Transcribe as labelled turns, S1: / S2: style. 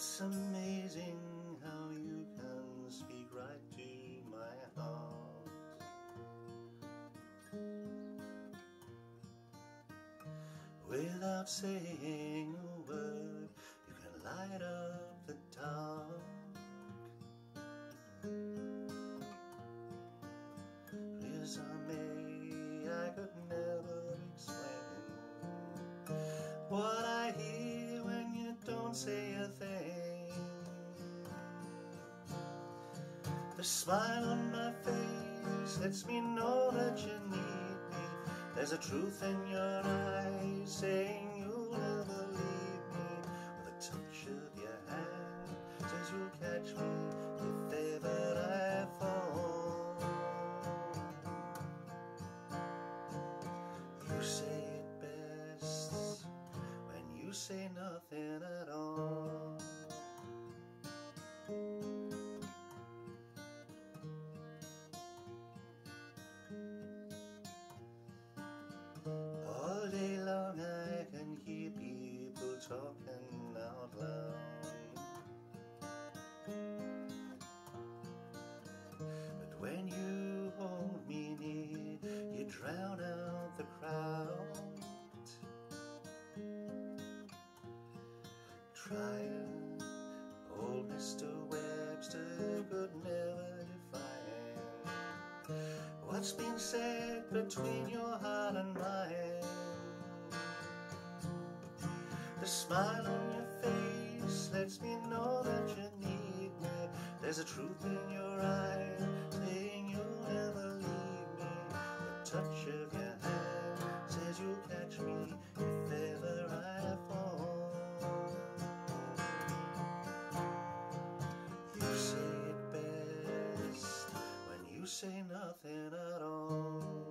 S1: It's amazing how you can speak right to my heart. Without saying a word, you can light up the dark. Please, I may, I could never explain what I hear when you don't say The smile on my face lets me know that you need me. There's a truth in your eyes saying you'll never leave me. With a touch of your hand says you'll catch me if ever I fall. You say it best when you say nothing Try old Mr. Webster could never define what's been said between your heart and mine. The smile on your face lets me know that you need me. There's a truth in your eyes saying you'll never leave me. The touch of at all.